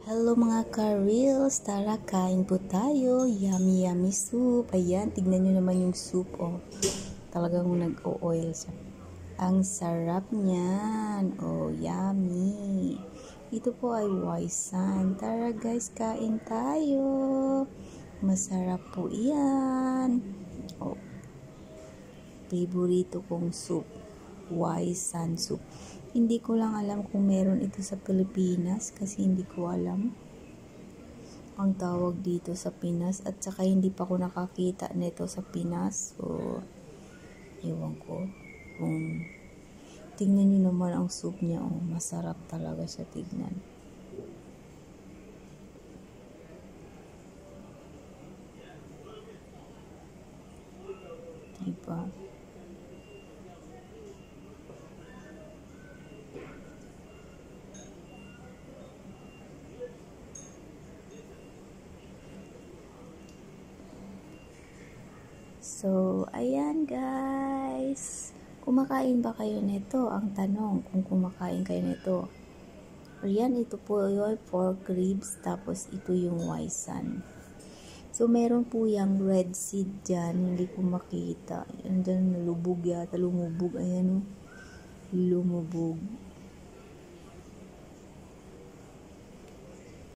Hello mga ka-reels, tara kain po tayo. Yummy yummy soup. Ayan, tignan nyo naman yung soup oh. Talagang nag-o-oil siya. Ang sarap niyan. Oh, yummy. Ito po ay waisan. Tara guys, kain tayo. Masarap po iyan. Oh. Favorito kong soup. Waisan soup. Hindi ko lang alam kung meron ito sa Pilipinas kasi hindi ko alam ang tawag dito sa Pinas at saka hindi pa ako nakakita nito sa Pinas. So, ewan ko kung tingnan nyo naman ang soup niya. Oh, masarap talaga siya tignan. Diba? So, ayan guys. Kumakain ba kayo nito? Ang tanong, kung kumakain kayo nito. Ayan, ito po yung pork ribs, tapos ito yung waisan. So, meron po yung red seed dyan, hindi ko makita. Ayan dyan, nalubog yata, lumubog. Ayan o, lumubog.